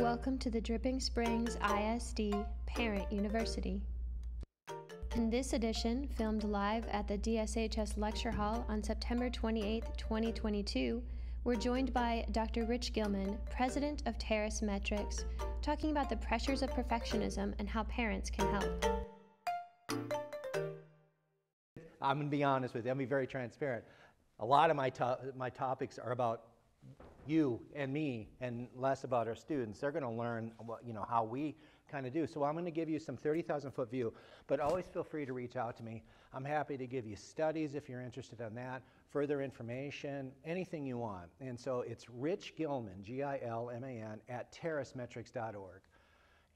Welcome to the Dripping Springs ISD Parent University. In this edition, filmed live at the DSHS Lecture Hall on September 28, 2022, we're joined by Dr. Rich Gilman, president of Terrace Metrics, talking about the pressures of perfectionism and how parents can help. I'm going to be honest with you. I'm going to be very transparent. A lot of my, to- my topics are about you and me and less about our students. They're going to learn what, you know, how we kind of do. So I'm going to give you some 30,000 foot view, but always feel free to reach out to me. I'm happy to give you studies if you're interested in that, further information, anything you want. And so it's Rich Gilman, G-I-L-M-A-N, at terracemetrics.org.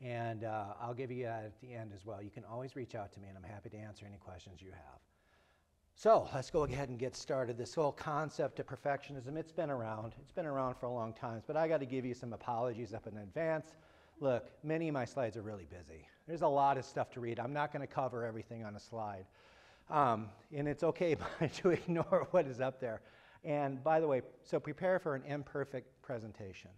And uh, I'll give you at the end as well. You can always reach out to me, and I'm happy to answer any questions you have. So let's go ahead and get started. This whole concept of perfectionism, it's been around. It's been around for a long time, but I got to give you some apologies up in advance. Look, many of my slides are really busy. There's a lot of stuff to read. I'm not going to cover everything on a slide. Um, and it's okay to ignore what is up there. And by the way, so prepare for an imperfect presentation.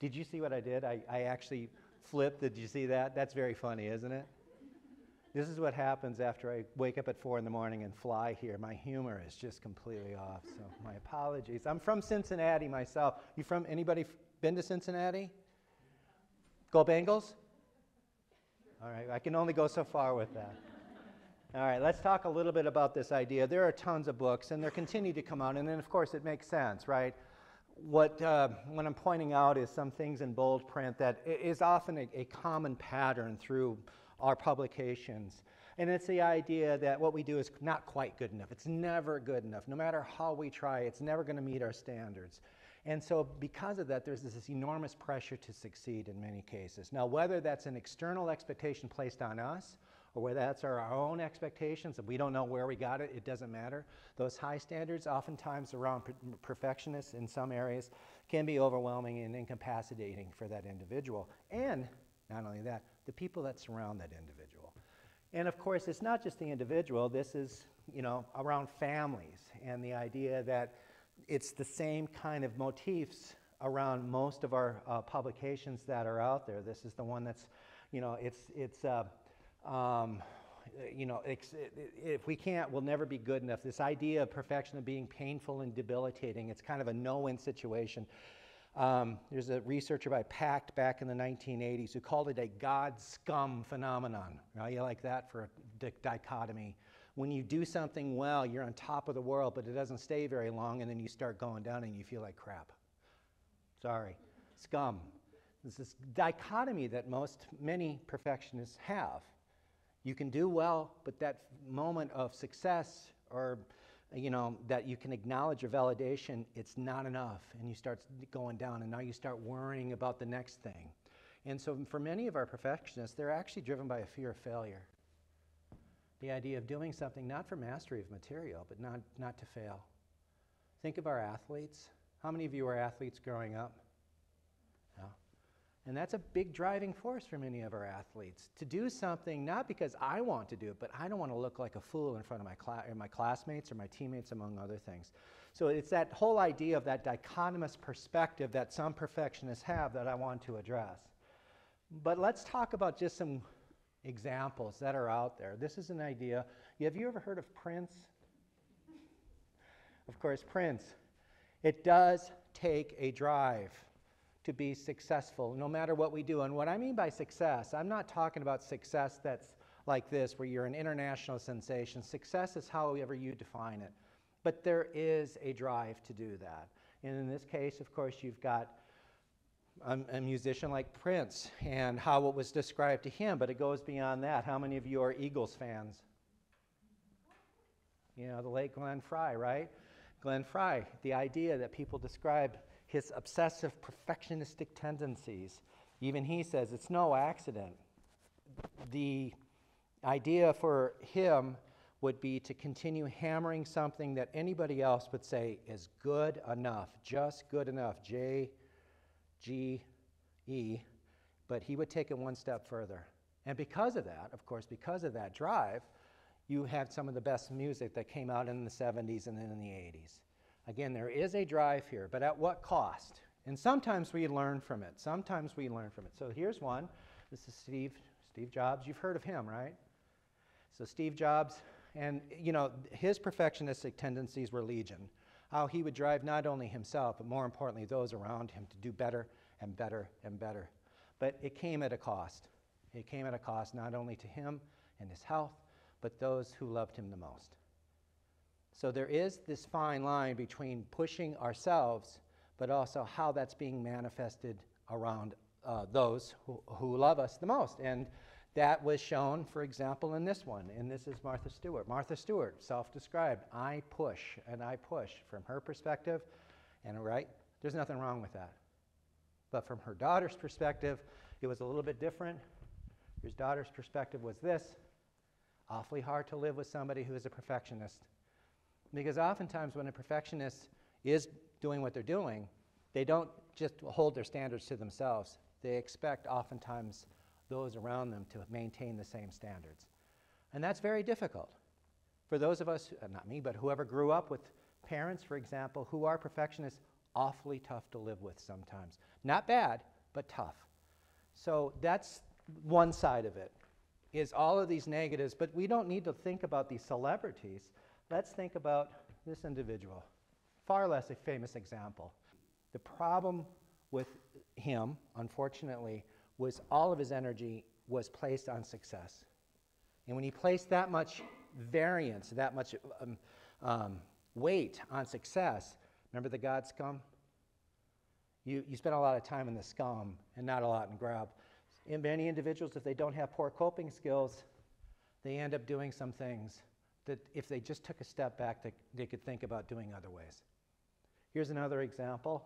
Did you see what I did? I, I actually flipped. Did you see that? That's very funny, isn't it? This is what happens after I wake up at four in the morning and fly here. My humor is just completely off. So my apologies. I'm from Cincinnati myself. You from anybody been to Cincinnati? Go Bengals? All right, I can only go so far with that. All right, let's talk a little bit about this idea. There are tons of books, and they're continue to come out, and then of course it makes sense, right? What, uh, what I'm pointing out is some things in bold print that is often a, a common pattern through our publications. And it's the idea that what we do is not quite good enough. It's never good enough. No matter how we try, it's never going to meet our standards. And so, because of that, there's this enormous pressure to succeed in many cases. Now, whether that's an external expectation placed on us, or whether that's our own expectations, and we don't know where we got it, it doesn't matter. Those high standards, oftentimes around perfectionists in some areas, can be overwhelming and incapacitating for that individual. And not only that, the people that surround that individual. And of course, it's not just the individual, this is, you know, around families and the idea that it's the same kind of motifs around most of our uh, publications that are out there. This is the one that's, you know, it's, it's, uh, um, you know, if we can't, we'll never be good enough. This idea of perfection of being painful and debilitating, it's kind of a no win situation. Um, there's a researcher by Pacht back in the 1980s who called it a God scum phenomenon. Right? You like that for a di- dichotomy. When you do something well, you're on top of the world, but it doesn't stay very long, and then you start going down and you feel like crap. Sorry. Scum. There's this dichotomy that most, many perfectionists have. You can do well, but that moment of success or you know, that you can acknowledge your validation, it's not enough. And you start going down, and now you start worrying about the next thing. And so, for many of our perfectionists, they're actually driven by a fear of failure. The idea of doing something not for mastery of material, but not, not to fail. Think of our athletes. How many of you were athletes growing up? And that's a big driving force for many of our athletes to do something not because I want to do it, but I don't want to look like a fool in front of my, cla- my classmates or my teammates, among other things. So it's that whole idea of that dichotomous perspective that some perfectionists have that I want to address. But let's talk about just some examples that are out there. This is an idea. Have you ever heard of Prince? Of course, Prince. It does take a drive to be successful no matter what we do. And what I mean by success, I'm not talking about success that's like this, where you're an international sensation. Success is however you define it. But there is a drive to do that. And in this case, of course, you've got a, a, musician like Prince and how it was described to him, but it goes beyond that. How many of you are Eagles fans? You know, the late Glenn Frey, right? Glenn Frey, the idea that people describe his obsessive perfectionistic tendencies. Even he says it's no accident. The idea for him would be to continue hammering something that anybody else would say is good enough, just good enough, J, G, E, but he would take it one step further. And because of that, of course, because of that drive, you had some of the best music that came out in the 70s and then in the 80s. Again, there is a drive here, but at what cost? And sometimes we learn from it. Sometimes we learn from it. So here's one. This is Steve, Steve Jobs. You've heard of him, right? So Steve Jobs, and you know, his perfectionistic tendencies were legion. How he would drive not only himself, but more importantly, those around him to do better and better and better. But it came at a cost. It came at a cost not only to him and his health, but those who loved him the most. So there is this fine line between pushing ourselves, but also how that's being manifested around uh, those who, who love us the most. And that was shown, for example, in this one. And this is Martha Stewart. Martha Stewart, self described, I push and I push from her perspective. And right, there's nothing wrong with that. But from her daughter's perspective, it was a little bit different. His daughter's perspective was this awfully hard to live with somebody who is a perfectionist. Because oftentimes, when a perfectionist is doing what they're doing, they don't just hold their standards to themselves. They expect oftentimes those around them to maintain the same standards. And that's very difficult. For those of us, uh, not me, but whoever grew up with parents, for example, who are perfectionists, awfully tough to live with sometimes. Not bad, but tough. So that's one side of it, is all of these negatives, but we don't need to think about these celebrities. Let's think about this individual. Far less a famous example. The problem with him, unfortunately, was all of his energy was placed on success. And when he placed that much variance, that much um, um, weight on success, remember the God scum? You, you spend a lot of time in the scum and not a lot in grub. In many individuals, if they don't have poor coping skills, they end up doing some things that if they just took a step back, they, they could think about doing other ways. Here's another example.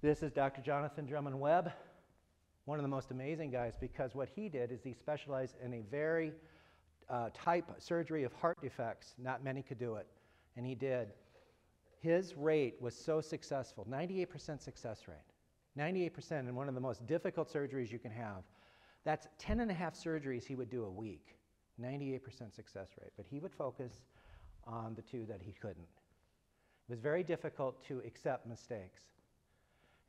This is Dr. Jonathan Drummond Webb one of the most amazing guys because what he did is he specialized in a very uh, type surgery of heart defects. Not many could do it, and he did. His rate was so successful 98% success rate. 98% in one of the most difficult surgeries you can have. That's 10 and a half surgeries he would do a week. 98% success rate. But he would focus on the two that he couldn't. It was very difficult to accept mistakes.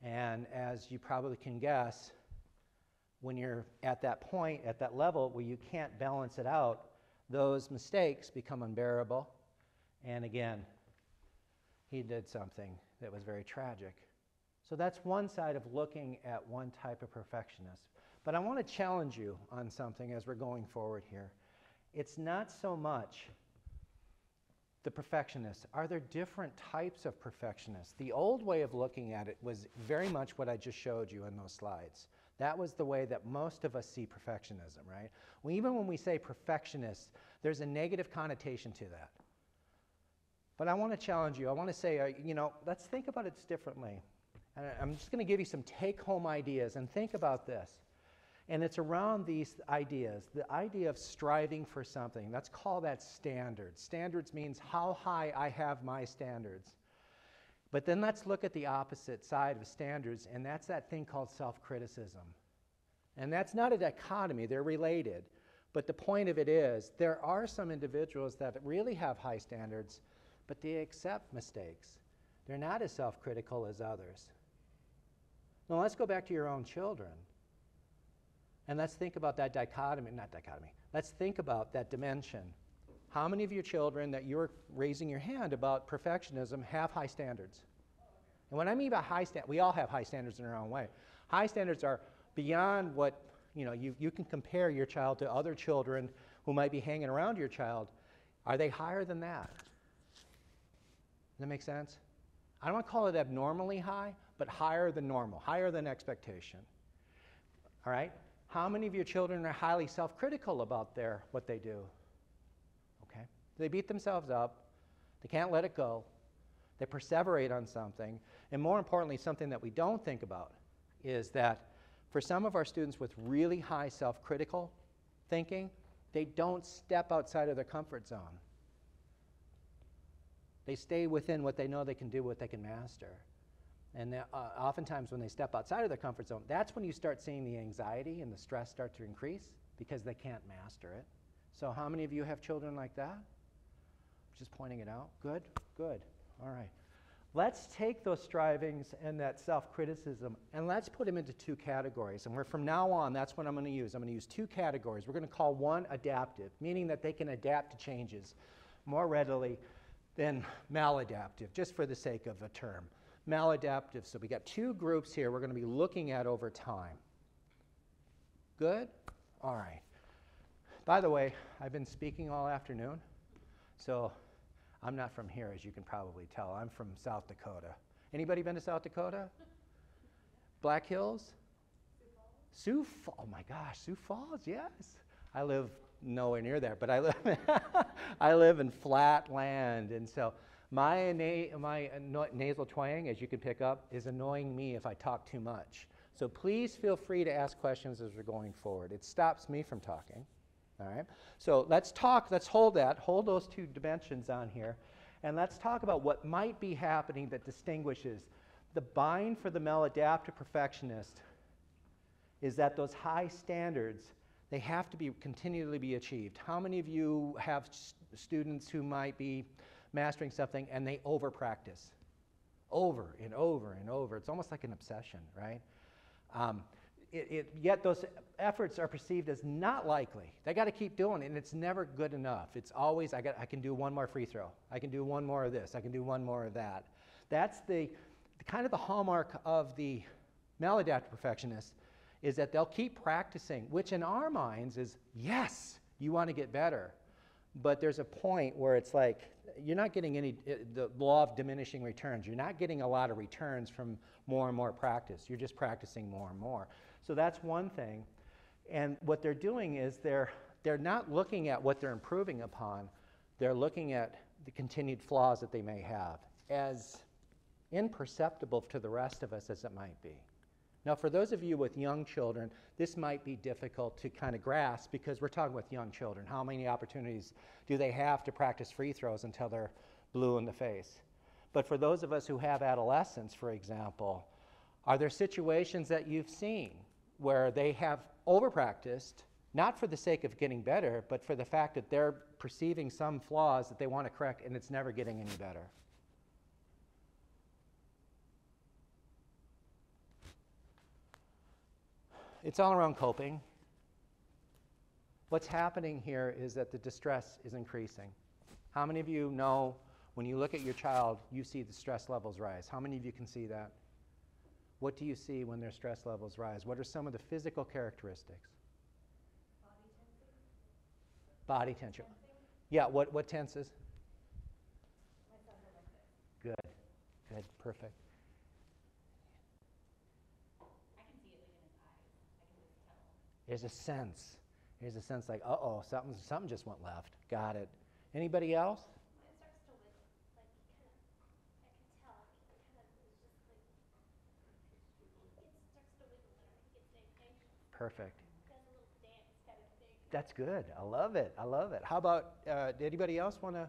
And as you probably can guess, when you're at that point, at that level where you can't balance it out, those mistakes become unbearable. And again, he did something that was very tragic. So that's one side of looking at one type of perfectionist. But I want to challenge you on something as we're going forward here. It's not so much the perfectionists. Are there different types of perfectionists? The old way of looking at it was very much what I just showed you in those slides. That was the way that most of us see perfectionism, right? Even when we say perfectionist, there's a negative connotation to that. But I want to challenge you. I want to say, uh, you know, let's think about it differently. And I'm just going to give you some take home ideas and think about this. And it's around these ideas the idea of striving for something. Let's call that standards. Standards means how high I have my standards. But then let's look at the opposite side of standards, and that's that thing called self criticism. And that's not a dichotomy, they're related. But the point of it is, there are some individuals that really have high standards, but they accept mistakes. They're not as self critical as others. Now, let's go back to your own children. And let's think about that dichotomy, not dichotomy, let's think about that dimension. How many of your children that you're raising your hand about perfectionism have high standards? And what I mean by high standards, we all have high standards in our own way. High standards are beyond what, you know, you, you can compare your child to other children who might be hanging around your child. Are they higher than that? Does that make sense? I don't want to call it abnormally high, but higher than normal, higher than expectation. All right? How many of your children are highly self critical about their, what they do? Okay? They beat themselves up. They can't let it go. They perseverate on something. And more importantly, something that we don't think about is that for some of our students with really high self critical thinking, they don't step outside of their comfort zone. They stay within what they know they can do, what they can master. And uh, oftentimes, when they step outside of their comfort zone, that's when you start seeing the anxiety and the stress start to increase because they can't master it. So, how many of you have children like that? Just pointing it out. Good, good. All right. let's take those strivings and that self criticism and let's put them into two categories. And we're, from now on, that's what I'm going to use. I'm going to use two categories. We're going to call one adaptive, meaning that they can adapt to changes more readily than maladaptive, just for the sake of a term. Maladaptive. So we got two groups here we're going to be looking at over time. Good? All right. By the way, I've been speaking all afternoon, so I'm not from here, as you can probably tell. I'm from South Dakota. Anybody been to South Dakota? Black Hills? Sioux Falls. Oh my gosh, Sioux Falls, yes. I live nowhere near there, but I live, I live in flat land. And so my, na- my nasal twang, as you can pick up, is annoying me if I talk too much. So please feel free to ask questions as we're going forward. It stops me from talking. All right? So let's talk, let's hold that, hold those two dimensions on here, and let's talk about what might be happening that distinguishes the bind for the maladaptive perfectionist is that those high standards they have to be continually be achieved. How many of you have st- students who might be mastering something and they over practice? Over and over and over. It's almost like an obsession, right? Um, it, it, yet those efforts are perceived as not likely. They got to keep doing it, and it's never good enough. It's always, I, got, I can do one more free throw. I can do one more of this. I can do one more of that. That's the, the kind of the hallmark of the maladaptive perfectionist is that they'll keep practicing, which in our minds is, yes, you want to get better. But there's a point where it's like, you're not getting any, uh, the law of diminishing returns. You're not getting a lot of returns from more and more practice. You're just practicing more and more. So that's one thing. And what they're doing is they're, they're not looking at what they're improving upon, they're looking at the continued flaws that they may have, as imperceptible to the rest of us as it might be. Now, for those of you with young children, this might be difficult to kind of grasp because we're talking with young children. How many opportunities do they have to practice free throws until they're blue in the face? But for those of us who have adolescents, for example, are there situations that you've seen where they have overpracticed, not for the sake of getting better, but for the fact that they're perceiving some flaws that they want to correct and it's never getting any better. It's all around coping. What's happening here is that the distress is increasing. How many of you know when you look at your child, you see the stress levels rise? How many of you can see that? What do you see when their stress levels rise? What are some of the physical characteristics? Body tension. Yeah, what, what tenses? Good, good, perfect. There's a sense. There's a sense like, uh oh, something, something just went left. Got it. Anybody else? Perfect. That's good. I love it. I love it. How about uh, anybody else want to?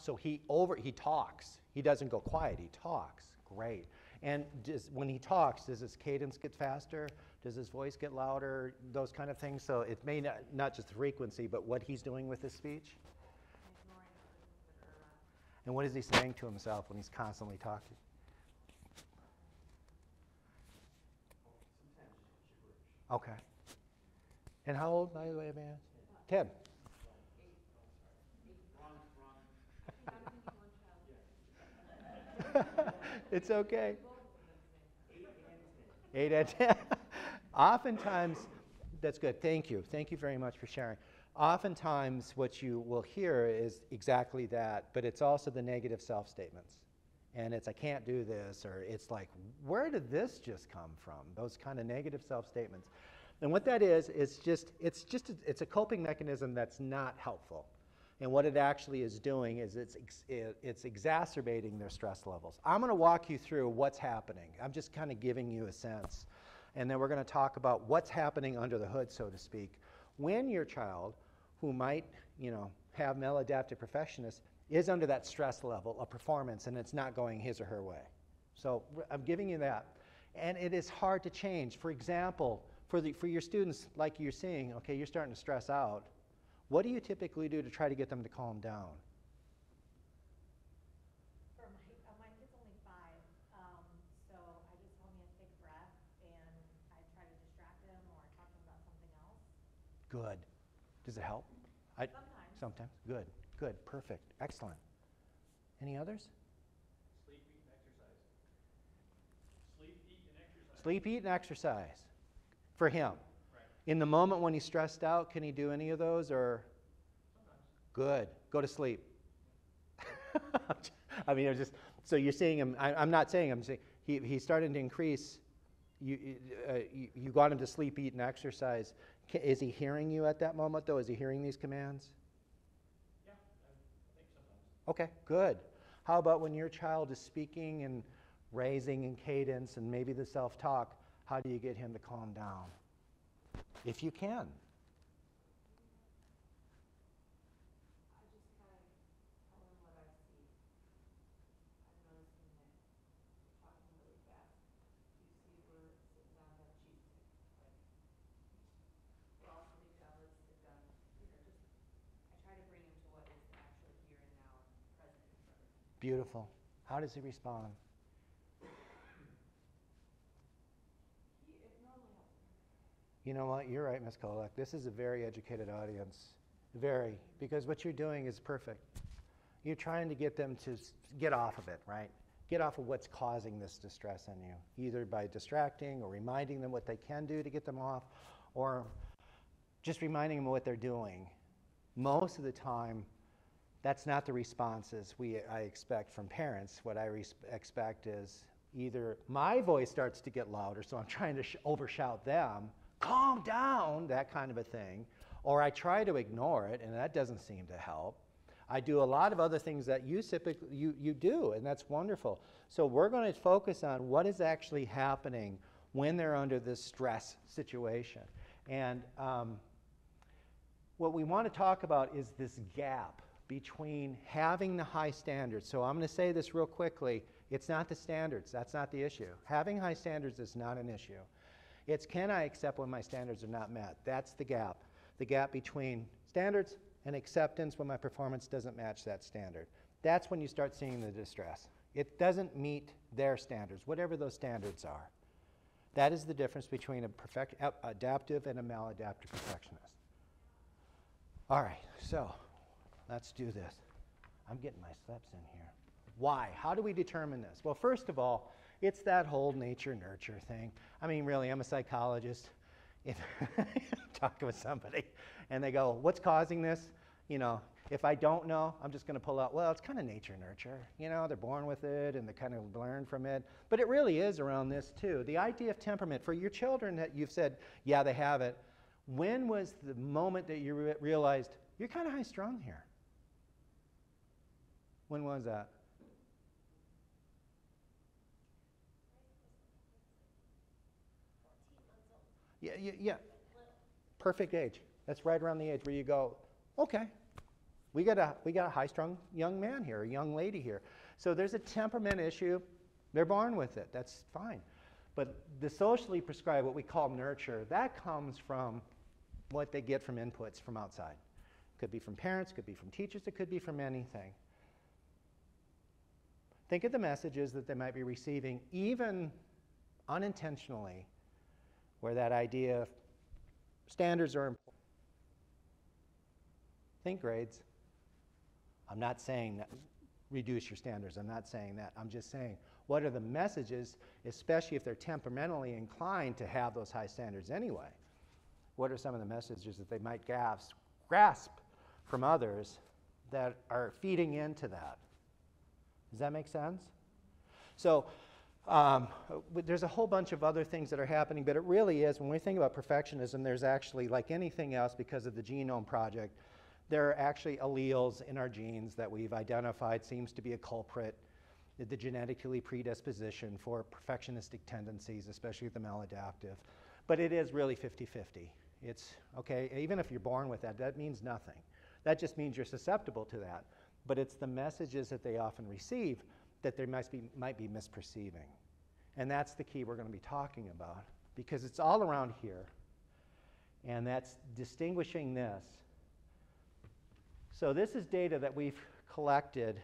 so he over he talks. He doesn't go quiet. He talks. Great. And does, when he talks, does his cadence get faster? Does his voice get louder? Those kind of things. So it may not not just frequency, but what he's doing with his speech. And what is he saying to himself when he's constantly talking? Okay. And how old, by the way, man? Ten. it's okay. Eight and ten. Oftentimes, that's good. Thank you. Thank you very much for sharing. Oftentimes, what you will hear is exactly that, but it's also the negative self statements. And it's, I can't do this, or it's like, where did this just come from? Those kind of negative self statements. And what that is, is just, it's just, a, it's a coping mechanism that's not helpful. And what it actually is doing is it's, it's exacerbating their stress levels. I'm going to walk you through what's happening. I'm just kind of giving you a sense. And then we're going to talk about what's happening under the hood, so to speak, when your child, who might, you know, have maladaptive perfectionist, is under that stress level of performance and it's not going his or her way. So I'm giving you that. And it is hard to change. For example, for, the, for your students, like you're seeing, okay, you're starting to stress out. What do you typically do to try to get them to calm down? For my, uh, my kid's only five, um, so I just hold me a big breath and I try to distract him or talk to him about something else. Good. Does it help? I, Sometimes. sometimes. Good. Good. Perfect. Excellent. Any others? Sleep, eat, and exercise. Sleep, eat, and exercise. Sleep, eat, and exercise. For him. In the moment when he's stressed out, can he do any of those or? Good. Go to sleep. I mean, it's just so you're seeing him. I, I'm not saying I'm saying he, he's starting to increase. You, uh, you, you got him to sleep, eat, and exercise. Is he hearing you at that moment, though? Is he hearing these commands? Yeah, I, I think sometimes. Okay, good. How about when your child is speaking and raising in cadence and maybe the self talk? How do you get him to calm down? If you can. Beautiful. How does he respond? He, it normally helps him. You know what? You're right, Ms. Kolak. This is a very educated audience. Very. Because what you're doing is perfect. You're trying to get them to get off of it, right? Get off of what's causing this distress in you, either by distracting or reminding them what they can do to get them off, or just reminding them what they're doing. Most of the time, that's not the responses we, I expect from parents. What I expect is either my voice starts to get louder, so I'm trying to sh- overshout them, calm down, that kind of a thing, or I try to ignore it, and that doesn't seem to help. I do a lot of other things that you typically you, you do, and that's wonderful. So we're going to focus on what is actually happening when they're under this stress situation, and um, what we want to talk about is this gap between having the high standards. So I'm going to say this real quickly. It's not the standards. That's not the issue. Having high standards is not an issue. It's can I accept when my standards are not met? That's the gap. The gap between standards and acceptance when my performance doesn't match that standard. That's when you start seeing the distress. It doesn't meet their standards, whatever those standards are. That is the difference between a perfect, adaptive and a maladaptive perfectionist. All right, so let's do this. I'm getting my steps in here. Why? How do we determine this? Well, first of all, it's that whole nature nurture thing. I mean, really, I'm a psychologist. If talking with somebody and they go, What's causing this? You know, if I don't know, I'm just going to pull out, Well, it's kind of nature nurture. You know, they're born with it and they kind of learn from it. But it really is around this, too. The idea of temperament for your children that you've said, Yeah, they have it. When was the moment that you re- realized you're kind of high strung here? When was that? Yeah, yeah, yeah. Perfect age. That's right around the age where you go, okay, we got a we got a high-strung young man here, a young lady here. So there's a temperament issue. They're born with it. That's fine. But the socially prescribed, what we call nurture, that comes from what they get from inputs from outside. Could be from parents, could be from teachers, it could be from anything. Think of the messages that they might be receiving, even unintentionally, where that idea of standards are important. Think grades. I'm not saying that reduce your standards. I'm not saying that. I'm just saying what are the messages, especially if they're temperamentally inclined to have those high standards anyway. What are some of the messages that they might grasp, grasp from others that are feeding into that? Does that make sense? So, um, there's a whole bunch of other things that are happening, but it really is, when we think about perfectionism, there's actually, like anything else, because of the Genome Project, there are actually alleles in our genes that we've identified seems to be a culprit, the- genetically predisposition for perfectionistic tendencies, especially the maladaptive. But it is really 50 50. It's, okay, even if you're born with that, that means nothing. That just means you're susceptible to that. But it's the messages that they often receive that they might be, might be misperceiving. And that's the key we're going to be talking about because it's all around here. And that's distinguishing this So this is data that we've collected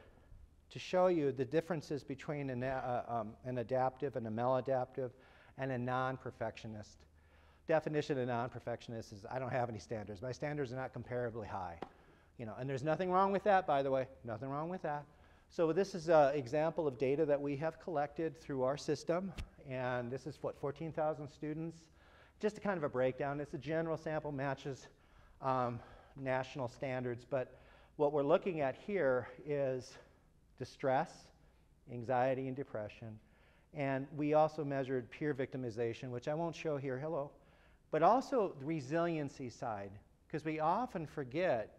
to show you the differences between an, uh, um, an adaptive and a maladaptive and a non-perfectionist. Definition of non-perfectionist is I don't have any standards. My standards are not comparably high. You know, and there's nothing wrong with that, by the way. Nothing wrong with that. So this is an example of data that we have collected through our system, and this is what 14,000 students. Just a kind of a breakdown. It's a general sample matches um, national standards, but what we're looking at here is distress, anxiety, and depression. And we also measured peer victimization, which I won't show here, hello, but also the resiliency side, because we often forget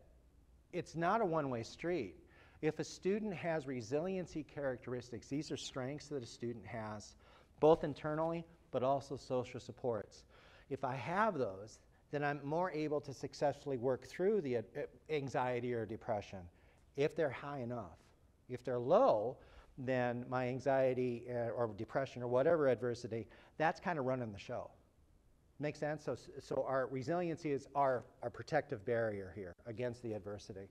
it's not a one way street. If a student has resiliency characteristics, these are strengths that a student has, both internally but also social supports. If I have those, then I'm more able to successfully work through the uh, anxiety or depression if they're high enough. If they're low, then my anxiety uh, or depression or whatever adversity, that's kind of running the show. Make sense? So, so our resiliency is our, our protective barrier here against the adversity.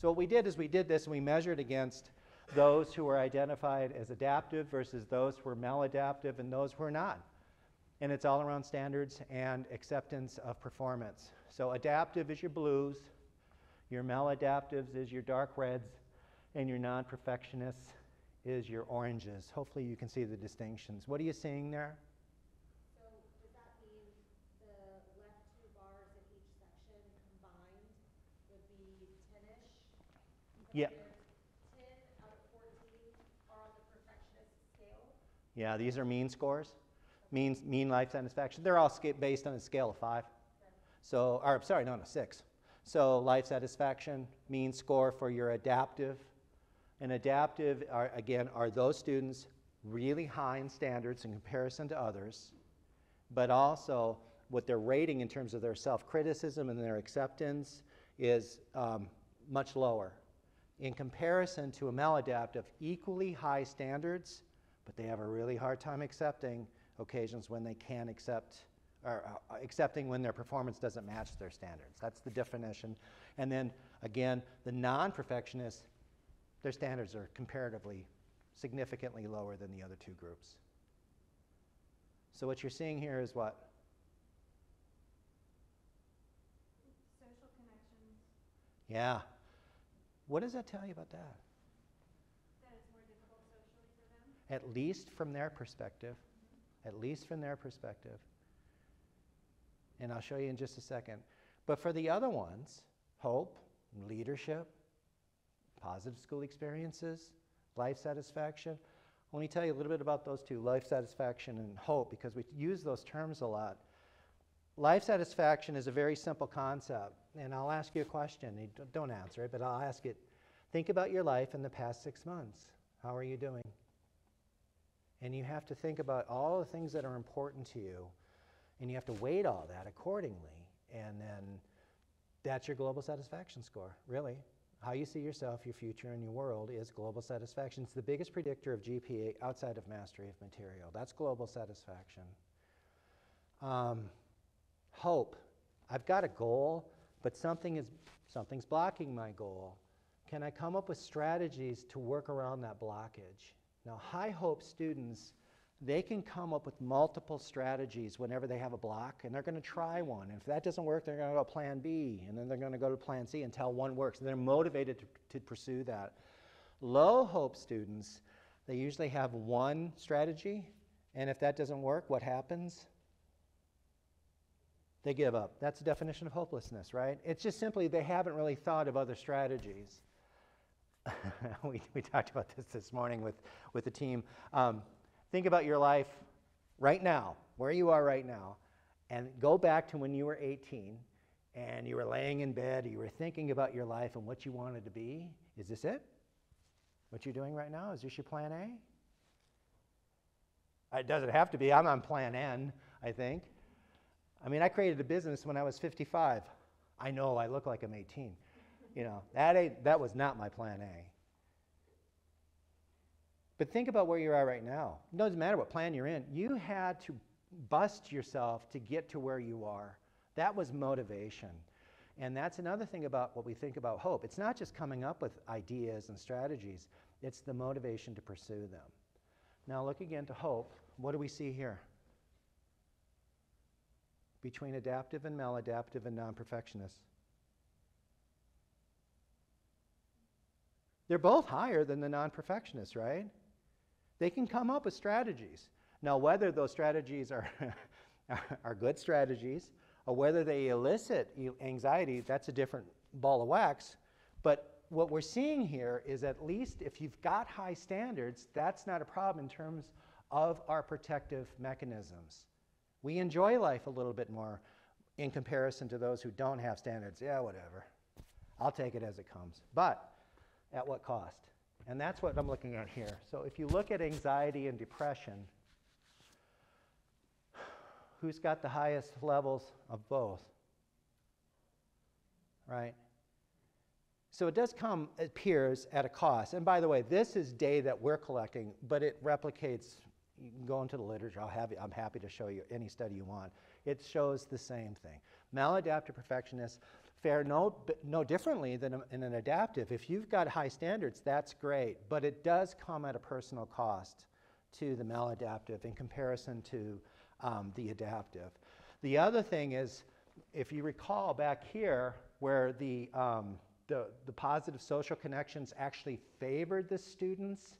So what we did is we did this and we measured against those who were identified as adaptive versus those who were maladaptive and those who were not. And it's all around standards and acceptance of performance. So adaptive is your blues, your maladaptives is your dark reds, and your non-perfectionists is your oranges. Hopefully you can see the distinctions. What are you seeing there? So does that mean the left two bars in each section combined would be ten-ish? Yeah. Ten out of fourteen are on the perfectionist scale? Yeah, these are mean scores. Mean, mean life satisfaction. They're all based on a scale of five. So, or sorry, no, no, six. So life satisfaction, mean score for your adaptive. And adaptive, are, again, are those students really high in standards in comparison to others, but also what they're rating in terms of their self-criticism and their acceptance is um, much lower. In comparison to a maladaptive, equally high standards, but they have a really hard time accepting occasions when they can accept or uh, accepting when their performance doesn't match their standards. That's the definition. And then again, the non-perfectionists, their standards are comparatively significantly lower than the other two groups. So what you're seeing here is what? Social connections, Yeah. What does that tell you about that? that it's more difficult socially for them. At least from their perspective. At least from their perspective. And I'll show you in just a second. But for the other ones, hope, leadership, positive school experiences, life satisfaction, let me tell you a little bit about those two life satisfaction and hope because we use those terms a lot. Life satisfaction is a very simple concept, and I'll ask you a question. You Don't answer it, but I'll ask it. Think about your life in the past six months. How are you doing? And you have to think about all the things that are important to you, and you have to weight all that accordingly. And then that's your global satisfaction score, really. How you see yourself, your future, and your world is global satisfaction. It's the biggest predictor of GPA outside of mastery of material. That's global satisfaction. Um, hope. I've got a goal, but something is something's blocking my goal. Can I come up with strategies to work around that blockage? Now, high hope students, they can come up with multiple strategies whenever they have a block, and they're going to try one. And if that doesn't work, they're going to go to plan B, and then they're going to go to plan C until one works. And they're motivated to, to pursue that. Low hope students, they usually have one strategy, and if that doesn't work, what happens? They give up. That's the definition of hopelessness, right? It's just simply they haven't really thought of other strategies. we, we talked about this this morning with, with the team. Um, think about your life right now, where you are right now, and go back to when you were 18 and you were laying in bed, you were thinking about your life and what you wanted to be. Is this it? What you're doing right now? Is this your plan A? It doesn't have to be. I'm on plan N, I think. I mean, I created a business when I was 55. I know I look like I'm 18. You know, that, ain't, that was not my plan A. But think about where you are at right now. It doesn't matter what plan you're in. You had to bust yourself to get to where you are. That was motivation. And that's another thing about what we think about hope. It's not just coming up with ideas and strategies, it's the motivation to pursue them. Now, look again to hope. What do we see here? Between adaptive and maladaptive and non perfectionists. They're both higher than the non perfectionists, right? They can come up with strategies. Now, whether those strategies are, are good strategies or whether they elicit anxiety, that's a different ball of wax. But what we're seeing here is at least if you've got high standards, that's not a problem in terms of our protective mechanisms. We enjoy life a little bit more in comparison to those who don't have standards. Yeah, whatever. I'll take it as it comes. But at what cost? And that's what I'm looking at here. So if you look at anxiety and depression, who's got the highest levels of both? Right? So it does come, it appears, at a cost. And by the way, this is data that we're collecting, but it replicates. You can go into the literature. I'll have, I'm happy to show you any study you want. It shows the same thing. Maladaptive perfectionists fare no, no differently than in an adaptive. If you've got high standards, that's great, but it does come at a personal cost to the maladaptive in comparison to um, the adaptive. The other thing is, if you recall back here, where the, um, the, the positive social connections actually favored the students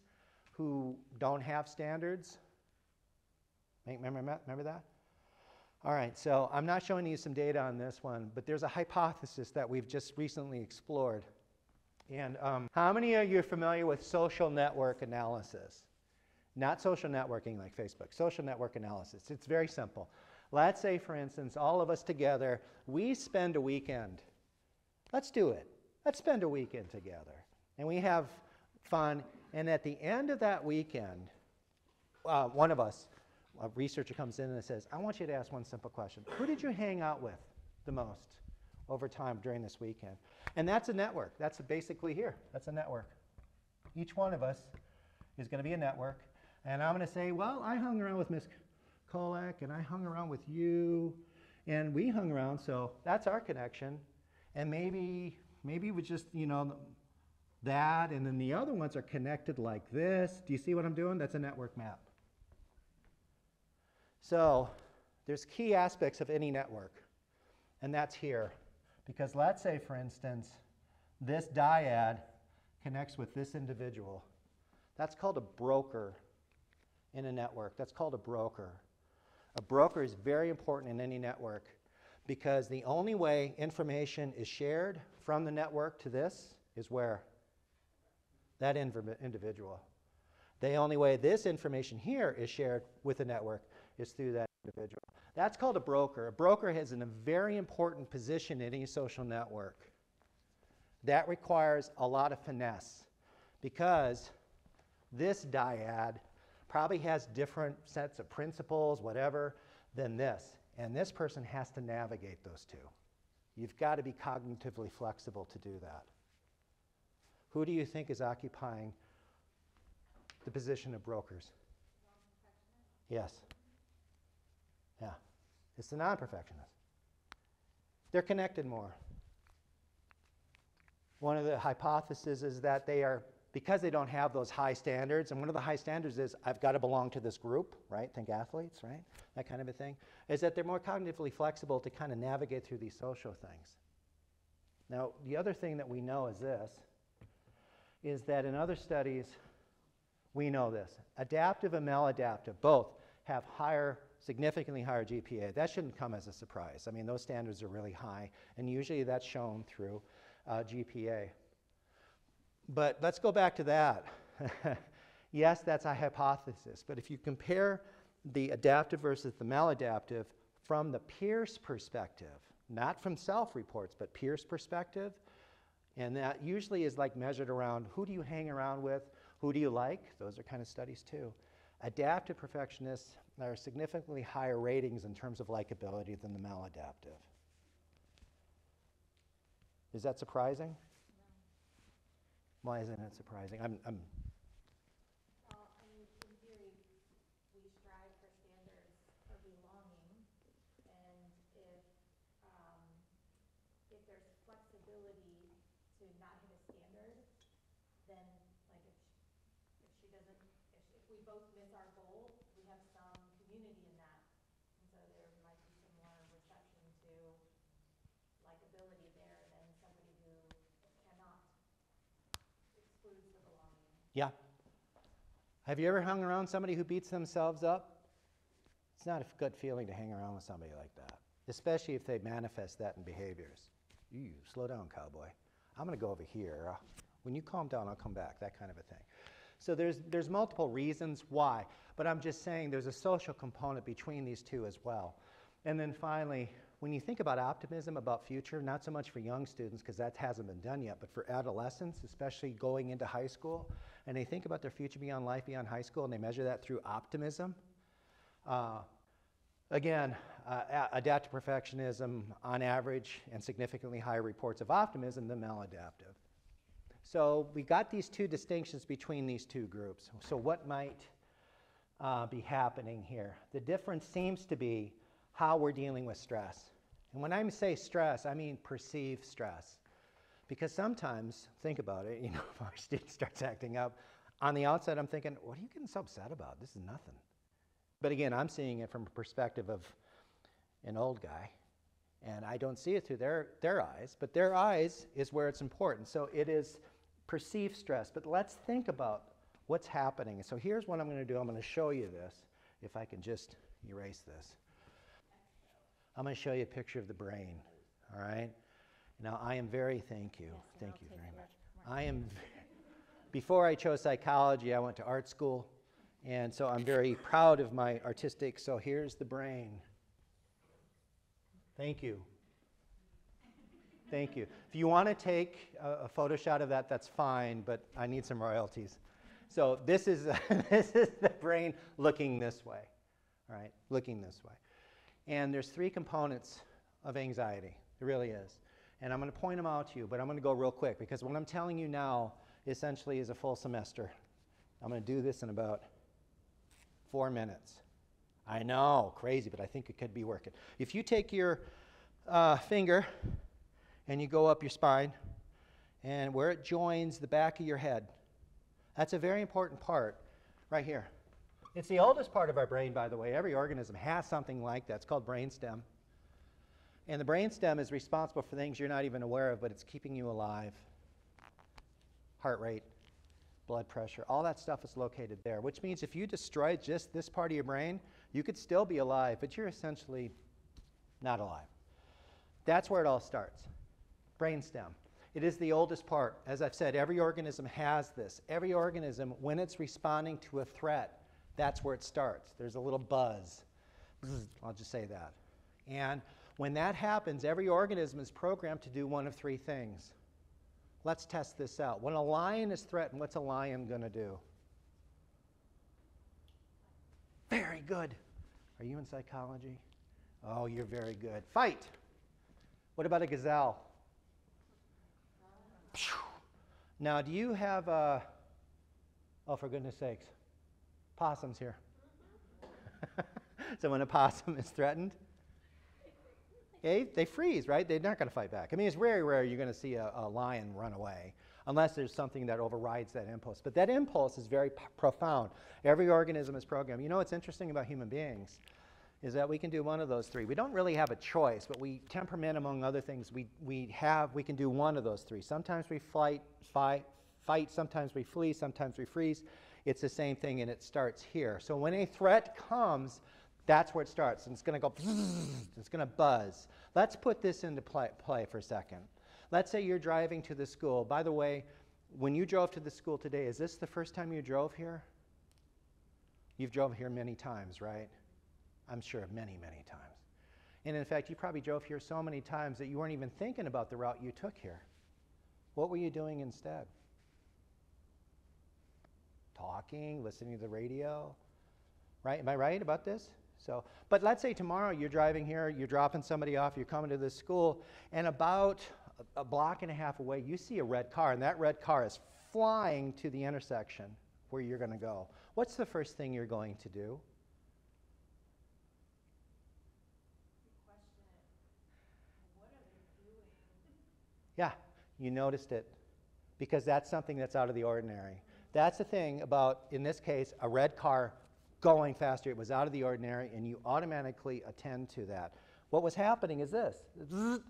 who don't have standards. Remember, remember that? All right, so I'm not showing you some data on this one, but there's a hypothesis that we've just recently explored. And um, how many of you are familiar with social network analysis? Not social networking like Facebook, social network analysis. It's very simple. Let's say, for instance, all of us together, we spend a weekend. Let's do it. Let's spend a weekend together. And we have fun. And at the end of that weekend, uh, one of us a researcher comes in and says, I want you to ask one simple question. Who did you hang out with the most over time during this weekend? And that's a network. That's basically here. That's a network. Each one of us is going to be a network. And I'm going to say, well, I hung around with Miss Kolak and I hung around with you and we hung around. So that's our connection. And maybe, maybe we just, you know, that. And then the other ones are connected like this. Do you see what I'm doing? That's a network map. So there's key aspects of any network, and that's here. Because let's say, for instance, this dyad connects with this individual. That's called a broker in a network. That's called a broker. A broker is very important in any network because the only way information is shared from the network to this is where? That individual. The only way this information here is shared with the network is through that individual. That's called a broker. A broker has a very important position in any social network. That requires a lot of finesse because this dyad probably has different sets of principles, whatever, than this. And this person has to navigate those two. You've got to be cognitively flexible to do that. Who do you think is occupying the position of brokers? Yes. Yeah. It's the non perfectionists. They're connected more. One of the hypotheses is that they are, because they don't have those high standards, and one of the high standards is I've got to belong to this group, right? Think athletes, right? That kind of a thing, is that they're more cognitively flexible to kind of navigate through these social things. Now, the other thing that we know is this is that in other studies, we know this adaptive and maladaptive both have higher significantly higher GPA. That shouldn't come as a surprise. I mean, those standards are really high, and usually that's shown through uh, GPA. But let's go back to that. yes, that's a hypothesis, but if you compare the adaptive versus the maladaptive from the peers perspective, not from self reports, but peers perspective, and that usually is like measured around who do you hang around with, who do you like? Those are kind of studies too. Adaptive perfectionists are significantly higher ratings in terms of likability than the maladaptive. Is that surprising? No. Why isn't it surprising? I'm, I'm well, I mean, in theory, we strive for standards for belonging, and if, um, if there's both miss our goal, we have some community in that. And so there might be some more reception to likability there than somebody who cannot excludes the belonging. Yeah. Have you ever hung around somebody who beats themselves up? It's not a good feeling to hang around with somebody like that, especially if they manifest that in behaviors. You slow down, cowboy. I'm going to go over here. Uh, When you calm down, I'll come back, that kind of a thing. So there's, there's multiple reasons why, but I'm just saying there's a social component between these two as well. And then finally, when you think about optimism about future, not so much for young students because that hasn't been done yet, but for adolescents, especially going into high school, and they think about their future beyond life, beyond high school, and they measure that through optimism. Uh, again, uh, adaptive perfectionism on average and significantly higher reports of optimism than maladaptive. So we got these two distinctions between these two groups. So what might uh, be happening here? The difference seems to be how we're dealing with stress. And when I say stress, I mean perceived stress. Because sometimes, think about it, you know, if our student starts acting up, on the outside I'm thinking, what are you getting so upset about? This is nothing. But again, I'm seeing it from a perspective of an old guy. And I don't see it through their, their eyes, but their eyes is where it's important. So it is perceived stress. But let's think about what's happening. So here's what I'm going to do I'm going to show you this, if I can just erase this. I'm going to show you a picture of the brain. All right? Now, I am very, thank you. thank you very much. I am, before I chose psychology, I went to art school. And so I'm very proud of my artistic. So here's the brain. Thank you. Thank you. If you want to take a, a photo shot of that, that's fine, but I need some royalties. So this is, this is the brain looking this way, all right? Looking this way. And there's three components of anxiety. It really is. And I'm going to point them out to you, but I'm going to go real quick because what I'm telling you now essentially is a full semester. I'm going to do this in about four minutes. I know, crazy, but I think it could be working. If you take your uh, finger and you go up your spine, and where it joins the back of your head, that's a very important part right here. It's the oldest part of our brain, by the way. Every organism has something like that. It's called brainstem. And the brainstem is responsible for things you're not even aware of, but it's keeping you alive. Heart rate, blood pressure, all that stuff is located there, which means if you destroy just this part of your brain, you could still be alive, but you're essentially not alive. That's where it all starts. Brainstem. It is the oldest part. As I've said, every organism has this. Every organism, when it's responding to a threat, that's where it starts. There's a little buzz. I'll just say that. And when that happens, every organism is programmed to do one of three things. Let's test this out. When a lion is threatened, what's a lion going to do? Very good. Are you in psychology? Oh, you're very good. Fight. What about a gazelle? Now, do you have a, Oh, for goodness sakes. Possums here. so when a possum is threatened, okay, they freeze, right? They're not going to fight back. I mean, it's very rare you're going to see a, a lion run away unless there's something that overrides that impulse. But that impulse is very p- profound. Every organism is programmed. You know what's interesting about human beings is that we can do one of those three. We don't really have a choice, but we temperament, among other things, we, we have, we can do one of those three. Sometimes we fight, fight, fight, sometimes we flee, sometimes we freeze. It's the same thing, and it starts here. So when a threat comes, that's where it starts, and it's going to go, it's going to buzz. Let's put this into play, play for a second. Let's say you're driving to the school. By the way, when you drove to the school today, is this the first time you drove here? You've drove here many times, right? I'm sure many, many times. And in fact, you probably drove here so many times that you weren't even thinking about the route you took here. What were you doing instead? Talking, listening to the radio, right? Am I right about this? So, but let's say tomorrow you're driving here, you're dropping somebody off, you're coming to this school, and about a, block and a half away, you see a red car, and that red car is flying to the intersection where you're going to go. What's the first thing you're going to do? Yeah, you noticed it because that's something that's out of the ordinary. That's the thing about, in this case, a red car going faster. It was out of the ordinary, and you automatically attend to that. What was happening is this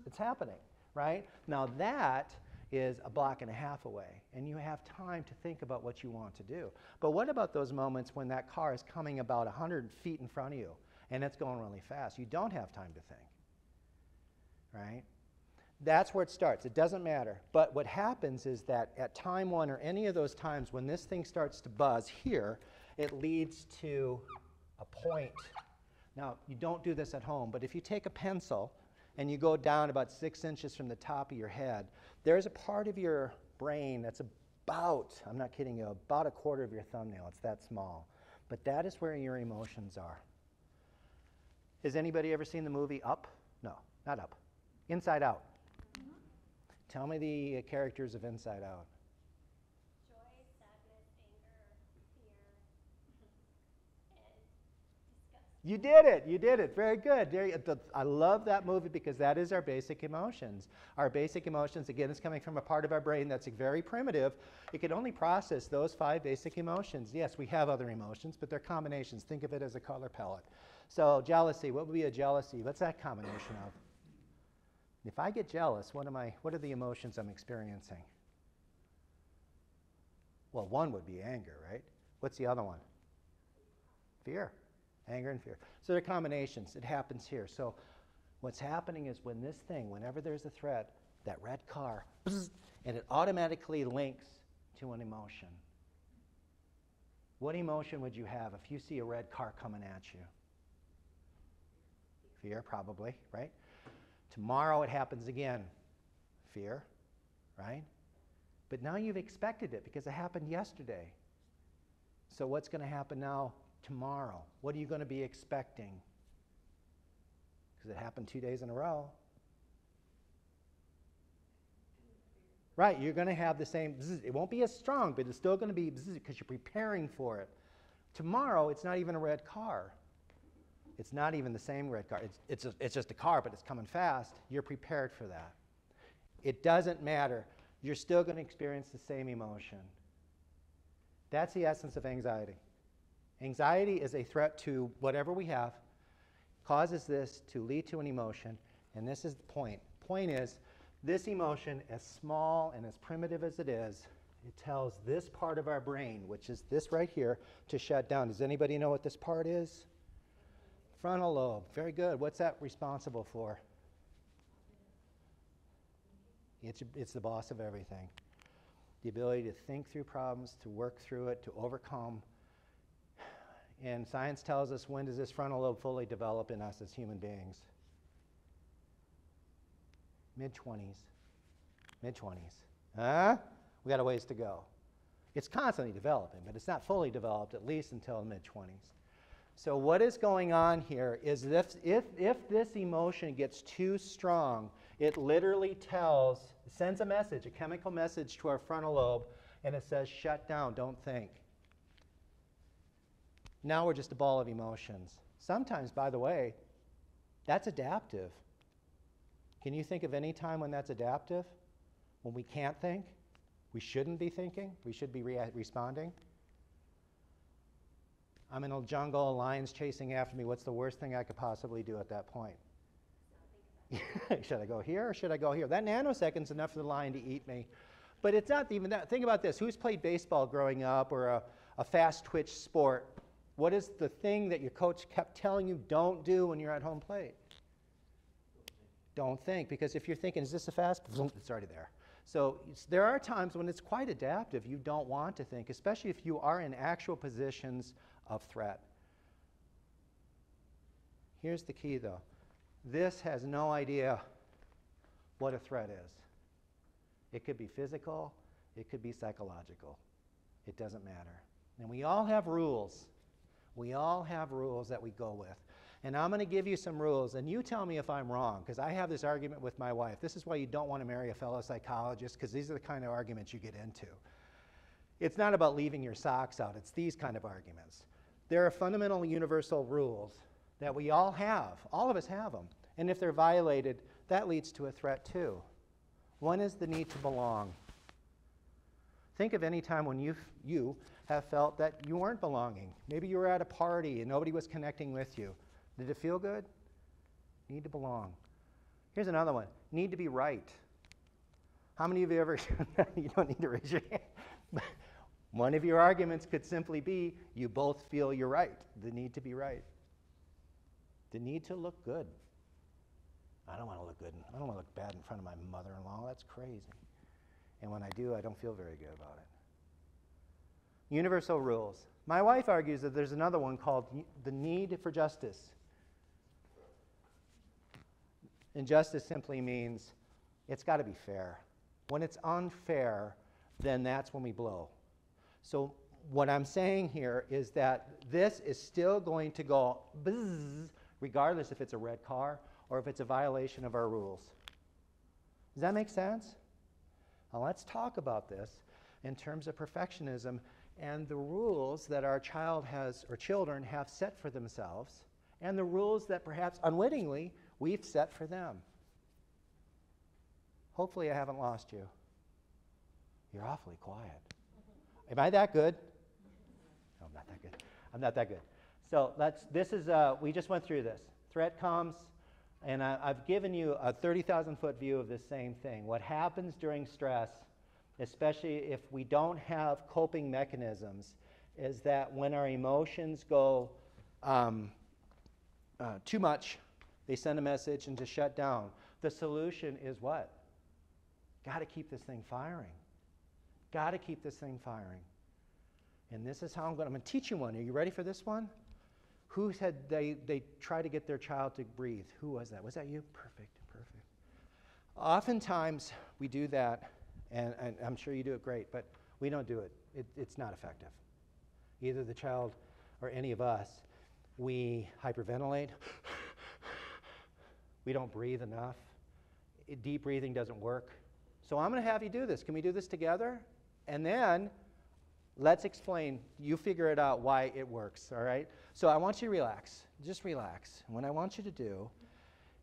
it's happening, right? Now, that is a block and a half away, and you have time to think about what you want to do. But what about those moments when that car is coming about 100 feet in front of you and it's going really fast? You don't have time to think, right? That's where it starts. It doesn't matter. But what happens is that at time one or any of those times when this thing starts to buzz here, it leads to a point. Now, you don't do this at home, but if you take a pencil and you go down about six inches from the top of your head, there's a part of your brain that's about, I'm not kidding you, about a quarter of your thumbnail. It's that small. But that is where your emotions are. Has anybody ever seen the movie Up? No, not Up. Inside Out. Mm-hmm. Tell me the characters of Inside Out. Joy, sadness, anger, fear, and disgust. You did it. You did it. Very good. I love that movie because that is our basic emotions. Our basic emotions, again, is coming from a part of our brain that's very primitive. It can only process those five basic emotions. Yes, we have other emotions, but they're combinations. Think of it as a color palette. So, jealousy, what would be a jealousy? What's that combination of? If I get jealous, what, am I, what are the emotions I'm experiencing? Well, one would be anger, right? What's the other one? Fear. Anger and fear. So they're combinations. It happens here. So what's happening is when this thing, whenever there's a threat, that red car, and it automatically links to an emotion. What emotion would you have if you see a red car coming at you? Fear, probably, right? Tomorrow it happens again. Fear, right? But now you've expected it because it happened yesterday. So what's going to happen now tomorrow? What are you going to be expecting? Because it happened two days in a row. Right, you're going to have the same, bzz. it won't be as strong, but it's still going to be because you're preparing for it. Tomorrow, it's not even a red car. It's not even the same red car. It's, it's, a, it's just a car, but it's coming fast. You're prepared for that. It doesn't matter. You're still going to experience the same emotion. That's the essence of anxiety. Anxiety is a threat to whatever we have, causes this to lead to an emotion, and this is the point. Point is, this emotion, as small and as primitive as it is, it tells this part of our brain, which is this right here, to shut down. Does anybody know what this part is? Frontal lobe. Very good. What's that responsible for? It's, it's the boss of everything. The ability to think through problems, to work through it, to overcome. And science tells us when does this frontal lobe fully develop in us as human beings? Mid 20s. Mid 20s. Huh? We got a ways to go. It's constantly developing, but it's not fully developed at least until the mid 20s. So, what is going on here is if, if, if this emotion gets too strong, it literally tells, sends a message, a chemical message to our frontal lobe, and it says, shut down, don't think. Now we're just a ball of emotions. Sometimes, by the way, that's adaptive. Can you think of any time when that's adaptive? When we can't think? We shouldn't be thinking? We should be rea- responding? I'm in a jungle, a lion's chasing after me. What's the worst thing I could possibly do at that point? should I go here or should I go here? That nanosecond's enough for the lion to eat me. But it's not even that. Think about this. Who's played baseball growing up or a, a fast twitch sport? What is the thing that your coach kept telling you don't do when you're at home plate? Don't think. Because if you're thinking, is this a fast? It's already there. So there are times when it's quite adaptive. You don't want to think, especially if you are in actual positions of threat. Here's the key, though this has no idea what a threat is. It could be physical, it could be psychological. It doesn't matter. And we all have rules. We all have rules that we go with. And I'm going to give you some rules, and you tell me if I'm wrong, because I have this argument with my wife. This is why you don't want to marry a fellow psychologist, because these are the kind of arguments you get into. It's not about leaving your socks out, it's these kind of arguments. There are fundamental universal rules that we all have. All of us have them. And if they're violated, that leads to a threat too. One is the need to belong. Think of any time when you you have felt that you weren't belonging. Maybe you were at a party and nobody was connecting with you. Did it feel good? Need to belong. Here's another one. Need to be right. How many of you ever you don't need to raise your hand. One of your arguments could simply be you both feel you're right, the need to be right. The need to look good. I don't want to look good. I don't want to look bad in front of my mother in law. That's crazy. And when I do, I don't feel very good about it. Universal rules. My wife argues that there's another one called the need for justice. And justice simply means it's got to be fair. When it's unfair, then that's when we blow. So, what I'm saying here is that this is still going to go bzzz, regardless if it's a red car or if it's a violation of our rules. Does that make sense? Now, let's talk about this in terms of perfectionism and the rules that our child has or children have set for themselves and the rules that perhaps unwittingly we've set for them. Hopefully, I haven't lost you. You're awfully quiet. Am I that good? No, I'm not that good. I'm not that good. So let's, this is, uh, we just went through this. Threat comes, and I, I've given you a 30,000 foot view of the same thing. What happens during stress, especially if we don't have coping mechanisms, is that when our emotions go um, uh, too much, they send a message and to shut down. The solution is what? Got to keep this thing firing. Got to keep this thing firing. And this is how I'm going. I'm going to teach you one. Are you ready for this one? Who said they, they try to get their child to breathe? Who was that? Was that you? Perfect, perfect. Oftentimes we do that, and, and I'm sure you do it great, but we don't do it. it. It's not effective. Either the child or any of us, we hyperventilate, we don't breathe enough. Deep breathing doesn't work. So I'm going to have you do this. Can we do this together? And then let's explain. You figure it out why it works, all right? So I want you to relax. Just relax. And what I want you to do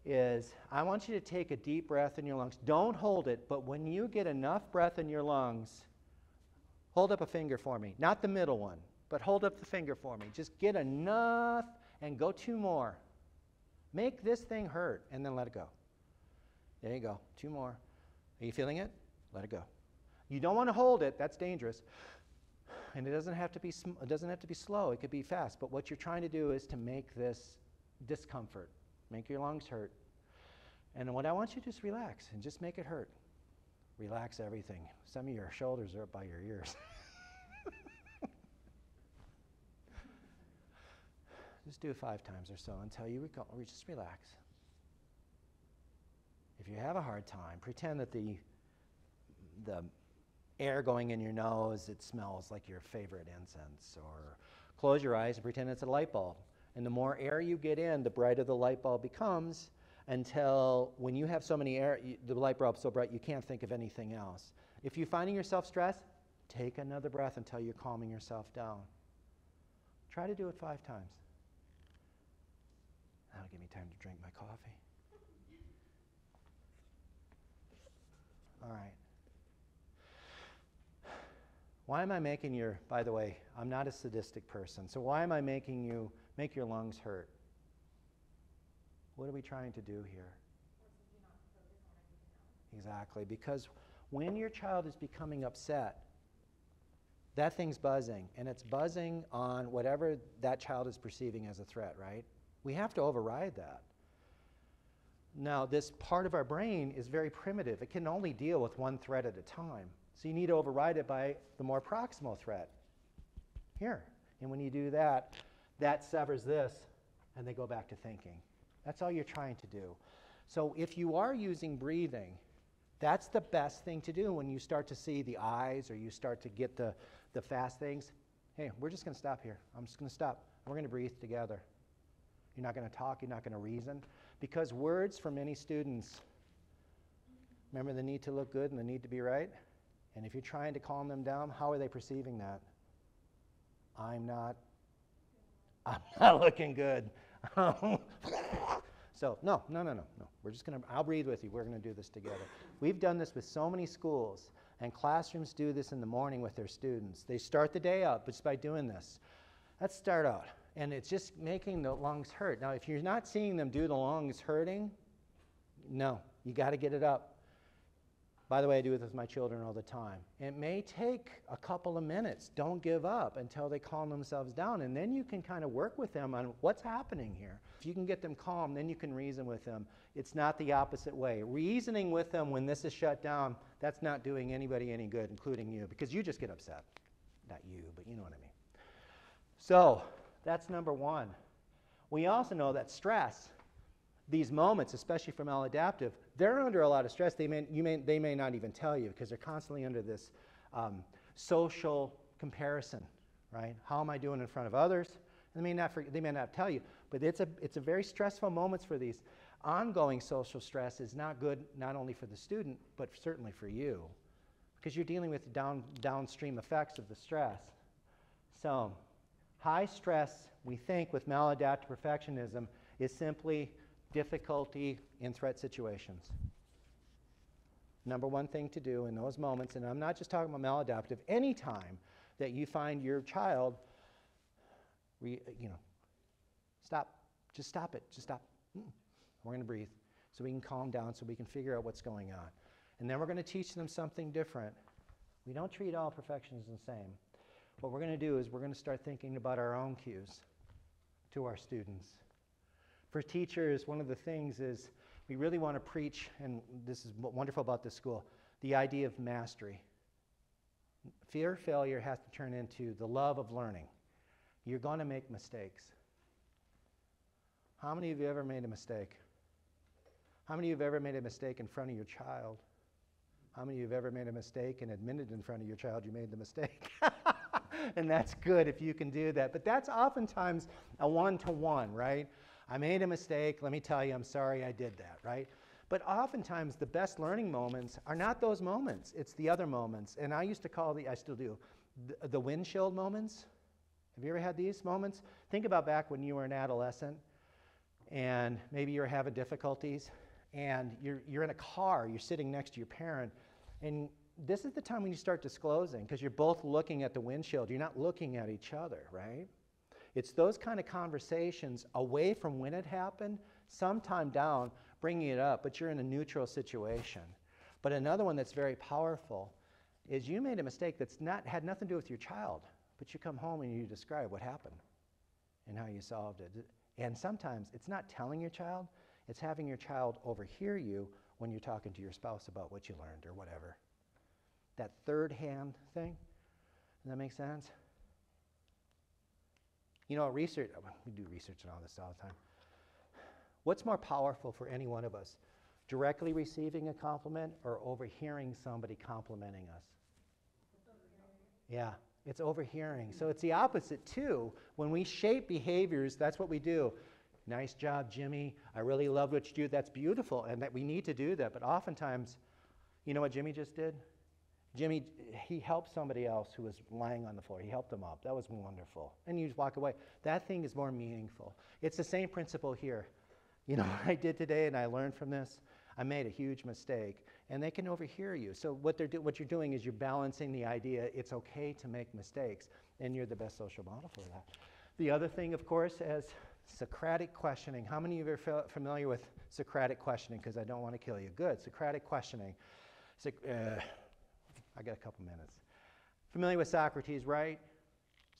is I want you to take a deep breath in your lungs. Don't hold it, but when you get enough breath in your lungs, hold up a finger for me. Not the middle one, but hold up the finger for me. Just get enough and go two more. Make this thing hurt and then let it go. There you go. Two more. Are you feeling it? Let it go. You don't want to hold it, that's dangerous. And it doesn't have to be sm- it doesn't have to be slow, it could be fast, but what you're trying to do is to make this discomfort, make your lungs hurt. And what I want you to just relax and just make it hurt. Relax everything. Some of your shoulders are up by your ears. just do it five times or so until you just relax. If you have a hard time, pretend that the the air going in your nose, it smells like your favorite incense. Or close your eyes and pretend it's a light bulb. And the more air you get in, the brighter the light bulb becomes until when you have so many air, you, the light bulb's so bright you can't think of anything else. If you're finding yourself stressed, take another breath until you're calming yourself down. Try to do it five times. That'll give me time to drink my coffee. All right. Why am I making your, by the way, I'm not a sadistic person, so why am I making you make your lungs hurt? What are we trying to do here? Exactly, because when your child is becoming upset, that thing's buzzing, and it's buzzing on whatever that child is perceiving as a threat, right? We have to override that. Now, this part of our brain is very primitive. It can only deal with one threat at a time. So you need to override it by the more proximal threat. Here. And when you do that, that severs this, and they go back to thinking. That's all you're trying to do. So if you are using breathing, that's the best thing to do when you start to see the eyes or you start to get the, the fast things. Hey, we're just going to stop here. I'm just going to stop. We're going to breathe together. You're not going to talk, you're not going to reason. Because words for many students, remember the need to look good and the need to be right? And if you're trying to calm them down, how are they perceiving that? I'm not I'm not looking good. so, no, no, no, no, no. We're just going to I'll breathe with you. We're going to do this together. We've done this with so many schools And classrooms do this in the morning with their students. They start the day out just by doing this. Let's start out. And it's just making the lungs hurt. Now, if you're not seeing them do the lungs hurting, no, you got to get it up. By the way, I do this with my children all the time. It may take a couple of minutes. Don't give up until they calm themselves down. And then you can kind of work with them on what's happening here. If you can get them calm, then you can reason with them. It's not the opposite way. Reasoning with them when this is shut down, that's not doing anybody any good, including you, because you just get upset. Not you, but you know what I mean. So, that's number one. We also know that stress these moments, especially for maladaptive, they're under a lot of stress. They may, you may, they may not even tell you because they're constantly under this um, social comparison, right? How am I doing in front of others? And they may not, they may not tell you, but it's a, it's a very stressful moments for these. Ongoing social stress is not good not only for the student, but certainly for you because you're dealing with down, downstream effects of the stress. So, high stress, we think, with maladaptive perfectionism is simply difficulty in threat situations. Number one thing to do in those moments, and I'm not just talking about maladaptive, anytime that you find your child, re, you know, stop, just stop it, just stop. Mm. We're going to breathe so we can calm down so we can figure out what's going on. And then we're going to teach them something different. We don't treat all perfections the same. What we're going to do is we're going to start thinking about our own cues to our students. For teachers, one of the things is we really want to preach, and this is wonderful about this school, the idea of mastery. Fear of failure has to turn into the love of learning. You're going to make mistakes. How many of you ever made a mistake? How many of you have ever made a mistake in front of your child? How many of you have ever made a mistake and admitted in front of your child you made the mistake? and that's good if you can do that. But that's oftentimes a one to one, right? I made a mistake. Let me tell you, I'm sorry I did that, right? But oftentimes, the best learning moments are not those moments, it's the other moments. And I used to call the, I still do, the, the windshield moments. Have you ever had these moments? Think about back when you were an adolescent and maybe you're having difficulties and you're, you're in a car, you're sitting next to your parent, and this is the time when you start disclosing because you're both looking at the windshield. You're not looking at each other, right? It's those kind of conversations away from when it happened, sometime down, bringing it up, but you're in a neutral situation. But another one that's very powerful is you made a mistake that's not had nothing to do with your child, but you come home and you describe what happened and how you solved it. And sometimes it's not telling your child, it's having your child overhear you when you're talking to your spouse about what you learned or whatever. That third hand thing, does that make sense? You know, research, we do research and all this all the time. What's more powerful for any one of us? Directly receiving a compliment or overhearing somebody complimenting us? Yeah, it's overhearing. So it's the opposite too. When we shape behaviors, that's what we do. Nice job, Jimmy. I really love what you do. That's beautiful, and that we need to do that. But oftentimes, you know what Jimmy just did? Jimmy, he helped somebody else who was lying on the floor. He helped them up. That was wonderful. And you just walk away. That thing is more meaningful. It's the same principle here. You know what I did today and I learned from this? I made a huge mistake. And they can overhear you. So what, they're do- what you're doing is you're balancing the idea it's okay to make mistakes. And you're the best social model for that. The other thing, of course, is Socratic questioning. How many of you are familiar with Socratic questioning? Because I don't want to kill you. Good. Socratic questioning. So, uh, I got a couple minutes. Familiar with Socrates, right?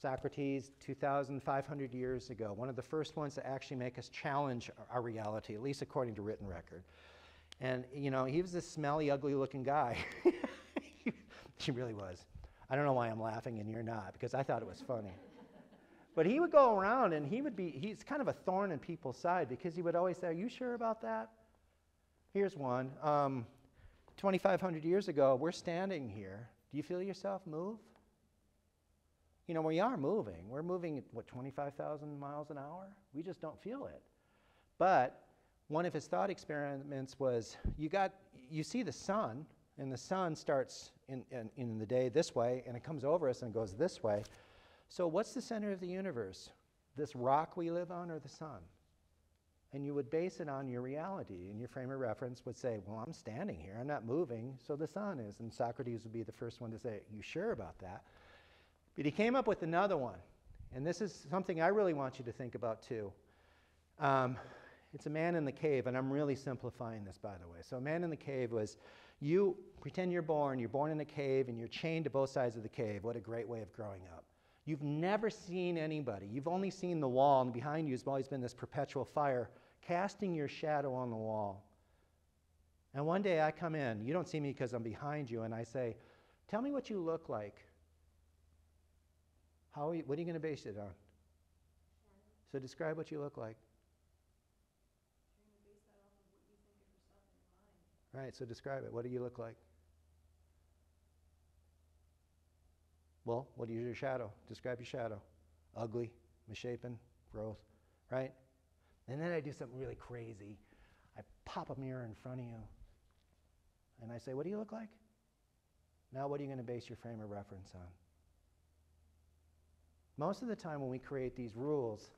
Socrates, 2,500 years ago, one of the first ones to actually make us challenge our reality, at least according to written record. And, you know, he was this smelly, ugly looking guy. he really was. I don't know why I'm laughing and you're not, because I thought it was funny. but he would go around and he would be, he's kind of a thorn in people's side because he would always say, Are you sure about that? Here's one. Um, 2,500 years ago, we're standing here. Do you feel yourself move? You know, we are moving. We're moving at, what, 25,000 miles an hour? We just don't feel it. But one of his thought experiments was you got, you see the sun, and the sun starts in, in, in the day this way, and it comes over us and goes this way. So, what's the center of the universe? This rock we live on or the sun? And you would base it on your reality. And your frame of reference would say, Well, I'm standing here, I'm not moving, so the sun is. And Socrates would be the first one to say, You sure about that? But he came up with another one. And this is something I really want you to think about too. Um, it's a man in the cave, and I'm really simplifying this, by the way. So, a man in the cave was you pretend you're born, you're born in a cave, and you're chained to both sides of the cave. What a great way of growing up. You've never seen anybody, you've only seen the wall, and behind you has always been this perpetual fire casting your shadow on the wall. And one day I come in, you don't see me because I'm behind you, and I say, Tell me what you look like. How are you, what are you going to base it on? So describe what you look like. Right, so describe it. What do you look like? Well, what is your shadow? Describe your shadow. Ugly, misshapen, growth, right? And then I do something really crazy. I pop a mirror in front of you. And I say, What do you look like? Now, what are you going to base your frame of reference on? Most of the time, when we create these rules,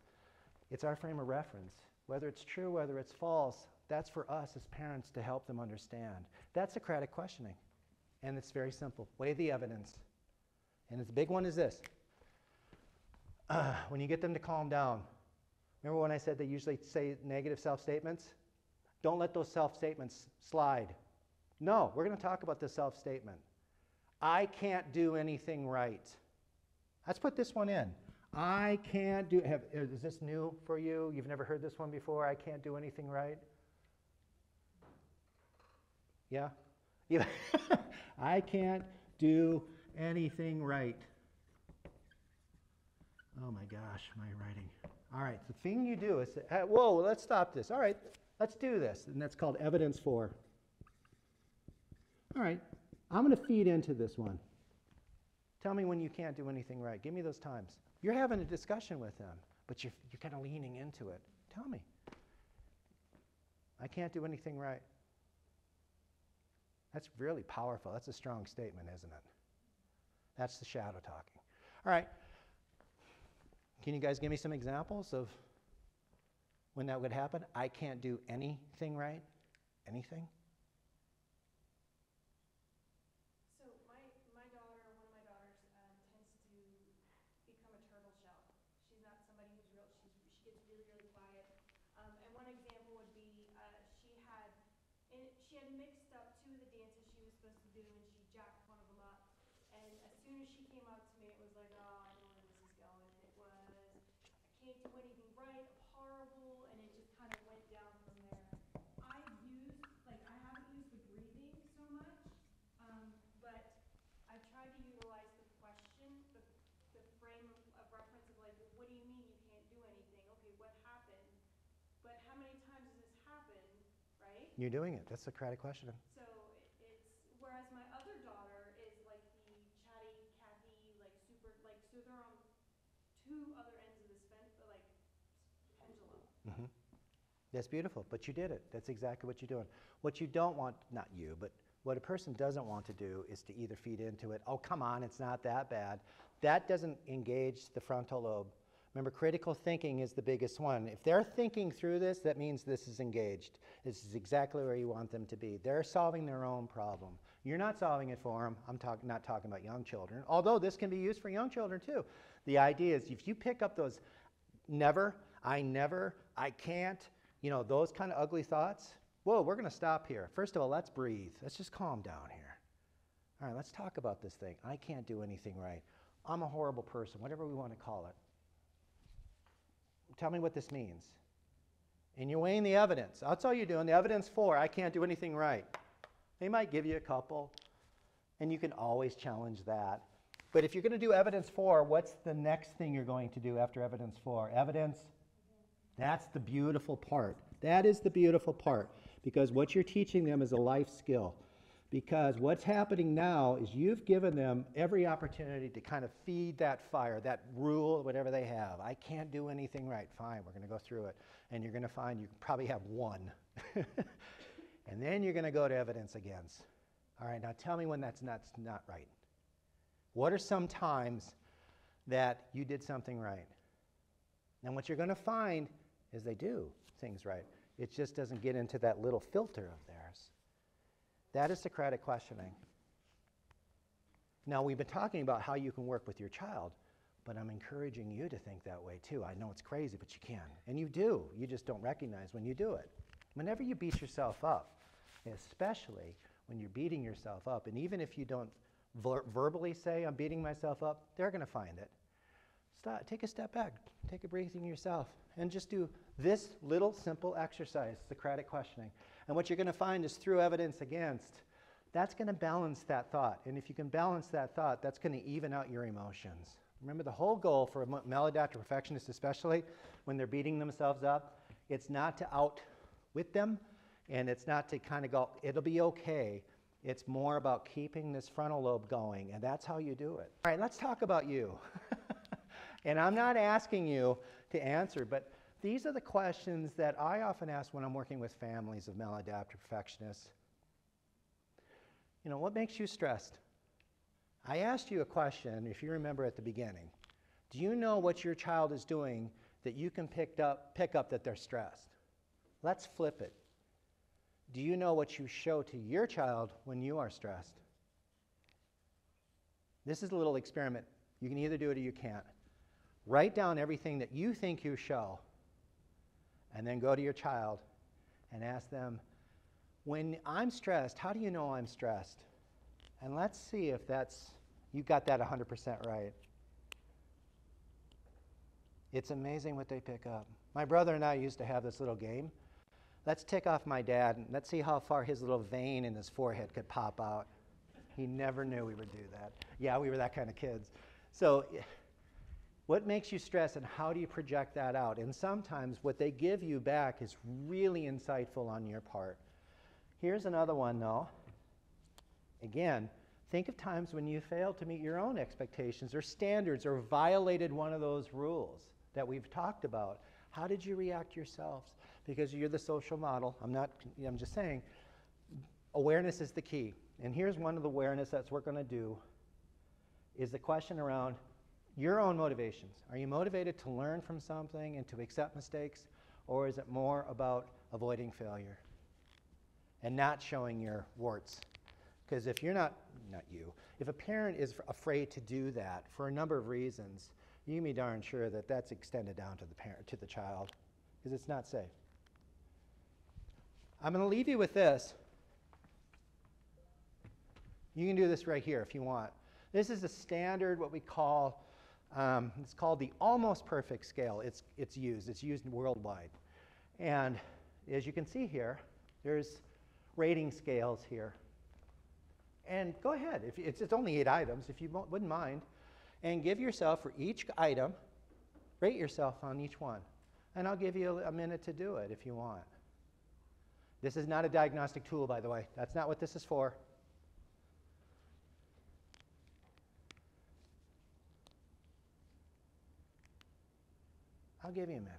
it's our frame of reference. Whether it's true, whether it's false, that's for us as parents to help them understand. That's Socratic questioning. And it's very simple weigh the evidence. And the big one is this uh, when you get them to calm down, remember when I said they usually say negative self statements? Don't let those self statements slide. No, we're going to talk about the self statement. I can't do anything right. Let's put this one in. I can't do. Have, is this new for you? You've never heard this one before? I can't do anything right. Yeah? yeah. I can't do anything right. Oh my gosh, my writing. All right, the thing you do is, uh, whoa, let's stop this. All right, let's do this. And that's called evidence for. All right, I'm going to feed into this one. Tell me when you can't do anything right. Give me those times. You're having a discussion with them, but you're, you're kind of leaning into it. Tell me. I can't do anything right. That's really powerful. That's a strong statement, isn't it? That's the shadow talking. All right. Can you guys give me some examples of when that would happen? I can't do anything right? Anything? So my, my daughter, one of my daughters, um, tends to become a turtle shell. She's not somebody who's real, she's, she gets really, really quiet. Um, and one example would be, uh, she had, and she had mixed up two of the dances she was supposed to do and she jacked one of them up. And as soon as she came up to me, it was like, oh, I know where this is going. And it was, I can't do anything right, I'm horrible, and it just kind of went down from there. I've used, like, I haven't used the breathing so much, um, but I've tried to utilize the question, the, the frame of, of reference of like, well, what do you mean you can't do anything? Okay, what happened? But how many times has this happened, right? You're doing it. That's a Socratic questioning. So it's, whereas my other daughter is like the chatty, Kathy, like super, like, so they're on two other ends of the spen, like, pendulum. hmm That's beautiful, but you did it. That's exactly what you're doing. What you don't want, not you, but what a person doesn't want to do is to either feed into it, oh, come on, it's not that bad. That doesn't engage the frontal lobe. Remember, critical thinking is the biggest one. If they're thinking through this, that means this is engaged. This is exactly where you want them to be. They're solving their own problem. You're not solving it for them. I'm talk- not talking about young children, although this can be used for young children too. The idea is if you pick up those never, I never, I can't, you know, those kind of ugly thoughts, whoa, we're going to stop here. First of all, let's breathe. Let's just calm down here. All right, let's talk about this thing. I can't do anything right. I'm a horrible person, whatever we want to call it. Tell me what this means. And you're weighing the evidence. That's all you're doing. The evidence for I can't do anything right. They might give you a couple, and you can always challenge that. But if you're going to do evidence for, what's the next thing you're going to do after evidence for? Evidence? That's the beautiful part. That is the beautiful part because what you're teaching them is a life skill. Because what's happening now is you've given them every opportunity to kind of feed that fire, that rule, whatever they have. I can't do anything right. Fine, we're going to go through it. And you're going to find you probably have one. and then you're going to go to evidence against. All right, now tell me when that's not, not right. What are some times that you did something right? And what you're going to find is they do things right. It just doesn't get into that little filter of theirs. That is Socratic questioning. Now, we've been talking about how you can work with your child, but I'm encouraging you to think that way too. I know it's crazy, but you can. And you do. You just don't recognize when you do it. Whenever you beat yourself up, especially when you're beating yourself up, and even if you don't ver- verbally say, I'm beating myself up, they're going to find it. Stop, take a step back, take a breathing yourself, and just do this little simple exercise, Socratic questioning. And what you're going to find is through evidence against, that's going to balance that thought. And if you can balance that thought, that's going to even out your emotions. Remember, the whole goal for a maladaptive perfectionist, especially when they're beating themselves up, it's not to outwit them, and it's not to kind of go, it'll be okay. It's more about keeping this frontal lobe going, and that's how you do it. All right, let's talk about you. and I'm not asking you to answer, but these are the questions that I often ask when I'm working with families of maladaptive perfectionists. You know, what makes you stressed? I asked you a question, if you remember at the beginning. Do you know what your child is doing that you can pick up, pick up that they're stressed? Let's flip it. Do you know what you show to your child when you are stressed? This is a little experiment. You can either do it or you can't. Write down everything that you think you show, and then go to your child and ask them, When I'm stressed, how do you know I'm stressed? And let's see if that's, you got that 100% right. It's amazing what they pick up. My brother and I used to have this little game Let's tick off my dad and let's see how far his little vein in his forehead could pop out. He never knew we would do that. Yeah, we were that kind of kids. So, what makes you stress and how do you project that out? And sometimes what they give you back is really insightful on your part. Here's another one, though. Again, think of times when you failed to meet your own expectations or standards or violated one of those rules that we've talked about. How did you react yourselves? because you're the social model. I'm not, I'm just saying, awareness is the key. And here's one of the awareness that's we're going to do is the question around your own motivations. Are you motivated to learn from something and to accept mistakes? Or is it more about avoiding failure and not showing your warts? Because if you're not, not you, if a parent is afraid to do that for a number of reasons, you can be darn sure that that's extended down to the parent, to the child, because it's not safe. I'm going to leave you with this. You can do this right here if you want. This is a standard, what we call, um, it's called the almost perfect scale. It's, it's used, it's used worldwide. And as you can see here, there's rating scales here. And go ahead, if it's, it's only eight items, if you wouldn't mind, and give yourself for each item, rate yourself on each one. And I'll give you a minute to do it if you want. This is not a diagnostic tool, by the way. That's not what this is for. I'll give you a minute.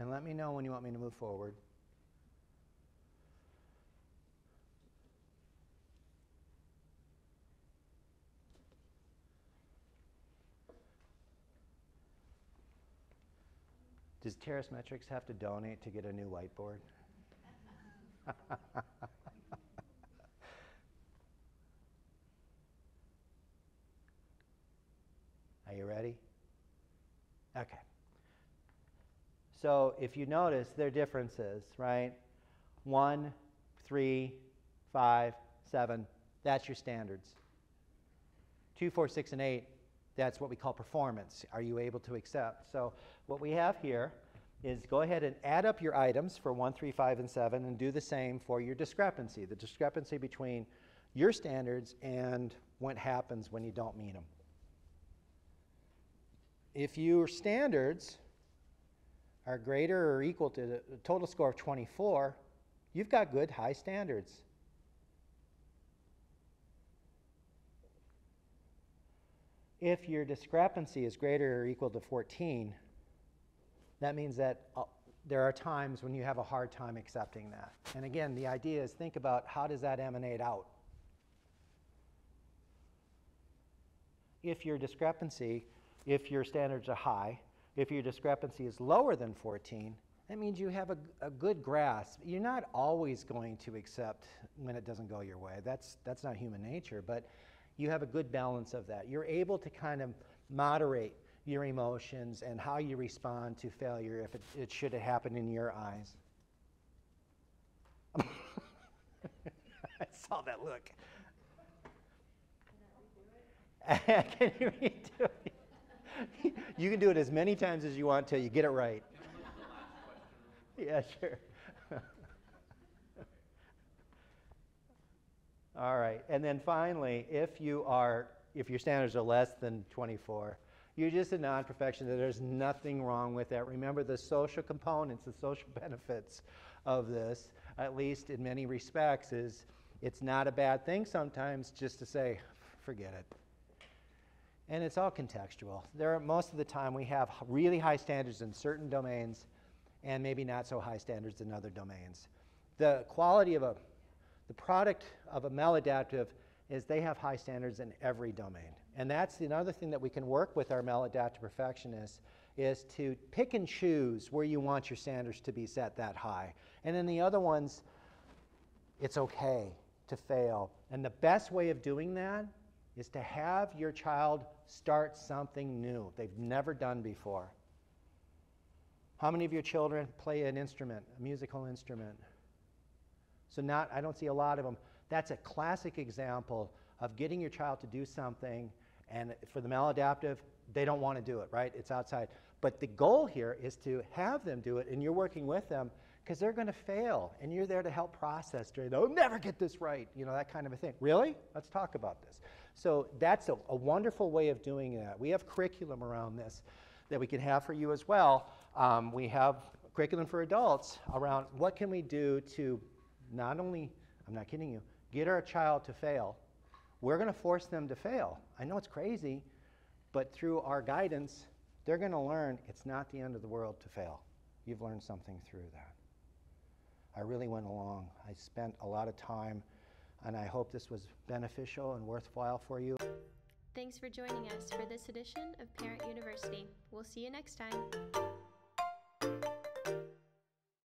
And let me know when you want me to move forward. Does Terrace Metrics have to donate to get a new whiteboard? Are you ready? Okay. So if you notice, there are differences, right? One, three, five, seven, that's your standards. Two, four, six, and eight, that's what we call performance. Are you able to accept? So what we have here is go ahead and add up your items for 1, 3, 5, and 7 and do the same for your discrepancy, the discrepancy between your standards and what happens when you don't meet them. If your standards are greater or equal to the total score of 24, you've got good high standards. If your discrepancy is greater or equal to 14, that means that uh, there are times when you have a hard time accepting that. And again, the idea is think about how does that emanate out? If your discrepancy, if your standards are high, if your discrepancy is lower than 14, that means you have a, a good grasp. You're not always going to accept when it doesn't go your way. That's, that's not human nature, but you have a good balance of that. You're able to kind of moderate your emotions and how you respond to failure if it, it should have happened in your eyes. I saw that look. can you redo it? you can do it as many times as you want till you get it right. yeah, sure. All right, and then finally, if you are, if your standards are less than 24, you're just a non-perfectionist. There's nothing wrong with that. Remember the social components, the social benefits of this, at least in many respects, is it's not a bad thing sometimes just to say, forget it. And it's all contextual. There are, most of the time we have really high standards in certain domains and maybe not so high standards in other domains. The quality of a, the product of a maladaptive is they have high standards in every domain. And that's another thing that we can work with our maladaptive perfectionists is to pick and choose where you want your standards to be set that high. And then the other ones, it's okay to fail. And the best way of doing that is to have your child start something new they've never done before. How many of your children play an instrument, a musical instrument? So not I don't see a lot of them. That's a classic example of getting your child to do something and for the maladaptive, they don't want to do it, right? It's outside. But the goal here is to have them do it and you're working with them because they're going to fail and you're there to help process. They'll never get this right, you know, that kind of a thing. Really? Let's talk about this. So that's a, a wonderful way of doing that. We have curriculum around this that we can have for you as well. Um, we have curriculum for adults around what can we do to not only, I'm not kidding you, get our child to fail. We're going to force them to fail. I know it's crazy, but through our guidance, they're going to learn it's not the end of the world to fail. You've learned something through that. I really went along. I spent a lot of time and I hope this was beneficial and worthwhile for you. Thanks for joining us for this edition of Parent University. We'll see you next time.